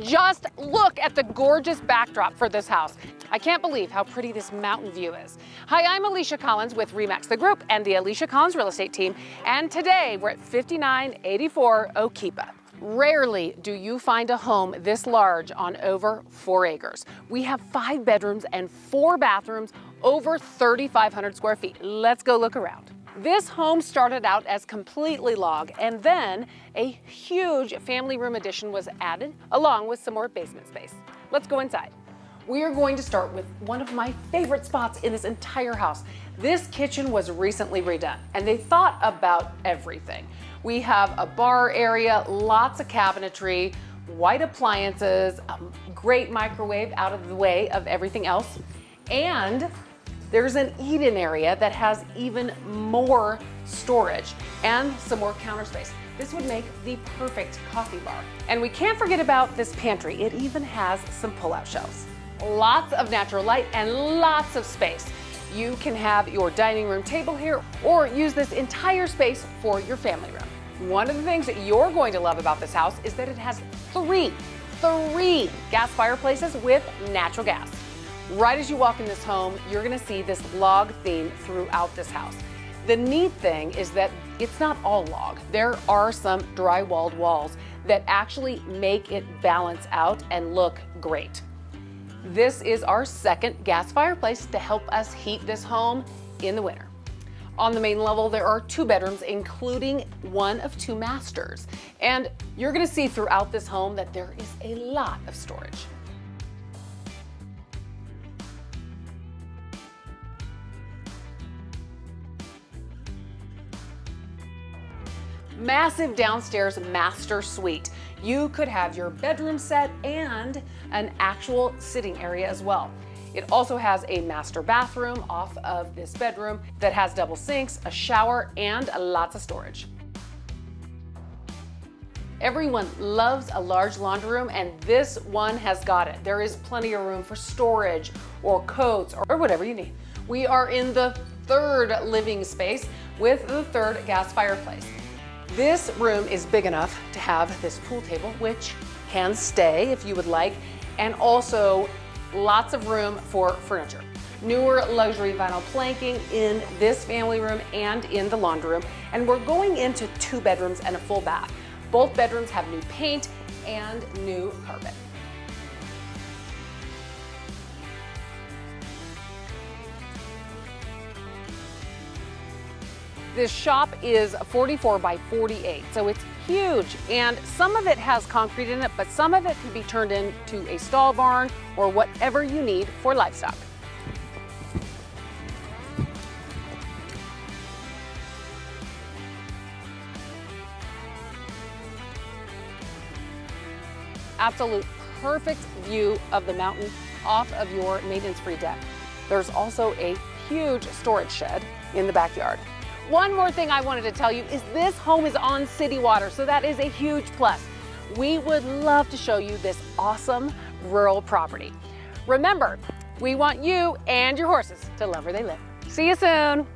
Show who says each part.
Speaker 1: Just look at the gorgeous backdrop for this house. I can't believe how pretty this mountain view is. Hi, I'm Alisha Collins with REMAX The Group and the Alisha Collins Real Estate Team, and today we're at 5984 Okeepa. Rarely do you find a home this large on over four acres. We have five bedrooms and four bathrooms over 3,500 square feet. Let's go look around. This home started out as completely log and then a huge family room addition was added along with some more basement space. Let's go inside. We are going to start with one of my favorite spots in this entire house. This kitchen was recently redone and they thought about everything. We have a bar area, lots of cabinetry, white appliances, a great microwave out of the way of everything else. And there's an eat-in area that has even more storage and some more counter space. This would make the perfect coffee bar. And we can't forget about this pantry. It even has some pull-out shelves. Lots of natural light and lots of space. You can have your dining room table here or use this entire space for your family room. One of the things that you're going to love about this house is that it has three, three gas fireplaces with natural gas. Right as you walk in this home, you're gonna see this log theme throughout this house. The neat thing is that it's not all log. There are some drywalled walls that actually make it balance out and look great. This is our second gas fireplace to help us heat this home in the winter. On the main level, there are two bedrooms, including one of two masters. And you're gonna see throughout this home that there is a lot of storage. Massive downstairs master suite you could have your bedroom set and an actual sitting area as well. It also has a master bathroom off of this bedroom that has double sinks, a shower, and lots of storage. Everyone loves a large laundry room and this one has got it. There is plenty of room for storage or coats or whatever you need. We are in the third living space with the third gas fireplace. This room is big enough to have this pool table, which can stay if you would like, and also lots of room for furniture. Newer luxury vinyl planking in this family room and in the laundry room. And we're going into two bedrooms and a full bath. Both bedrooms have new paint and new carpet. This shop is 44 by 48, so it's huge. And some of it has concrete in it, but some of it can be turned into a stall barn or whatever you need for livestock. Absolute perfect view of the mountain off of your maintenance-free deck. There's also a huge storage shed in the backyard. One more thing I wanted to tell you is this home is on city water, so that is a huge plus. We would love to show you this awesome rural property. Remember, we want you and your horses to love where they live. See you soon.